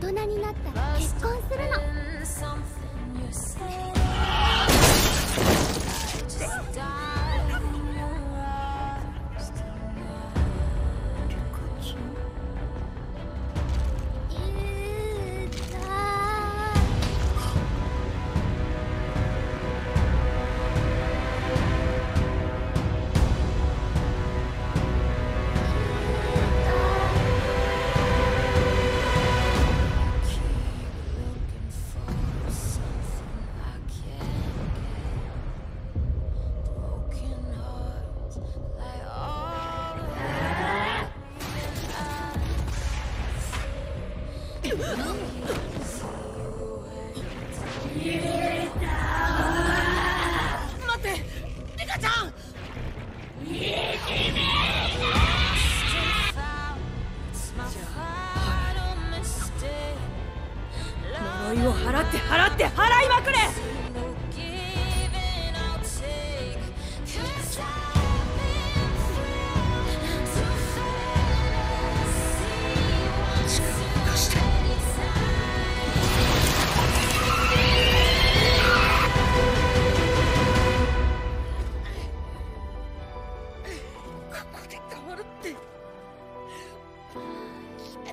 大人になったら結婚するの。払って払って払いまくれ！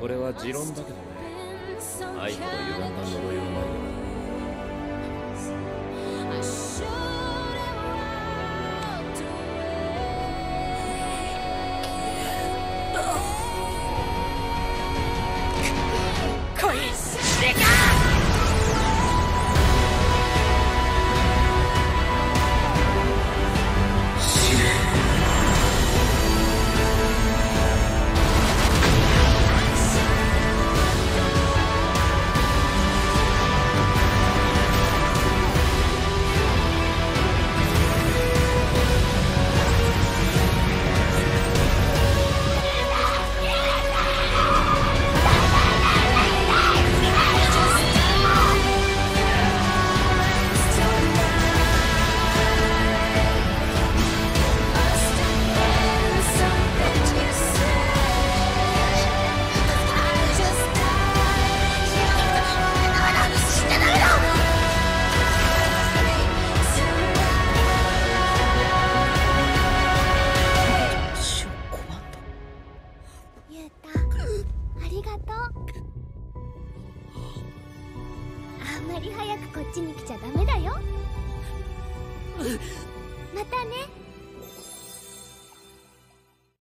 これは持論だけどね。愛と歪んだ呪いはないよ来いより早くこっちに来ちゃダメだよ。またね。